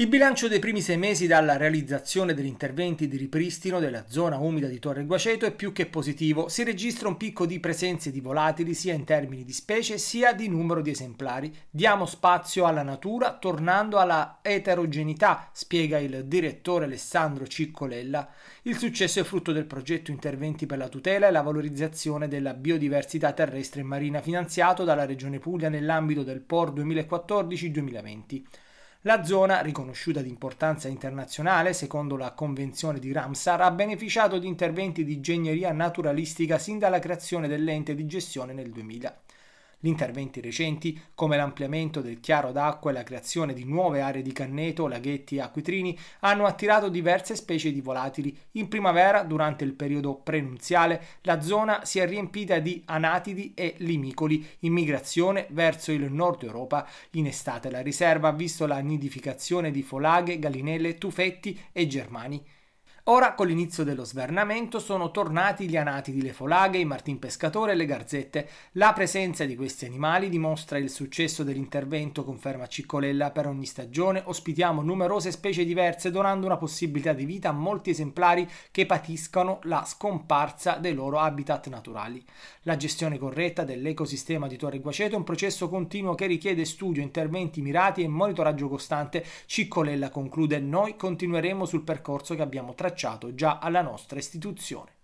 Il bilancio dei primi sei mesi dalla realizzazione degli interventi di ripristino della zona umida di Torre Guaceto è più che positivo. Si registra un picco di presenze di volatili sia in termini di specie sia di numero di esemplari. Diamo spazio alla natura tornando alla eterogeneità, spiega il direttore Alessandro Ciccolella. Il successo è frutto del progetto Interventi per la tutela e la valorizzazione della biodiversità terrestre e marina finanziato dalla Regione Puglia nell'ambito del POR 2014-2020. La zona, riconosciuta di importanza internazionale secondo la Convenzione di Ramsar, ha beneficiato di interventi di ingegneria naturalistica sin dalla creazione dell'ente di gestione nel 2000. Gli interventi recenti, come l'ampliamento del chiaro d'acqua e la creazione di nuove aree di canneto, laghetti e acquitrini, hanno attirato diverse specie di volatili. In primavera, durante il periodo prenunziale, la zona si è riempita di anatidi e limicoli in migrazione verso il nord Europa. In estate la riserva ha visto la nidificazione di folaghe, gallinelle, tufetti e germani. Ora, con l'inizio dello svernamento, sono tornati gli anatidi, le folaghe, i martin pescatore e le garzette. La presenza di questi animali dimostra il successo dell'intervento, conferma Ciccolella. Per ogni stagione ospitiamo numerose specie diverse, donando una possibilità di vita a molti esemplari che patiscano la scomparsa dei loro habitat naturali. La gestione corretta dell'ecosistema di Torre Guaceto è un processo continuo che richiede studio, interventi mirati e monitoraggio costante. Ciccolella conclude: Noi continueremo sul percorso che abbiamo tracciato già alla nostra istituzione.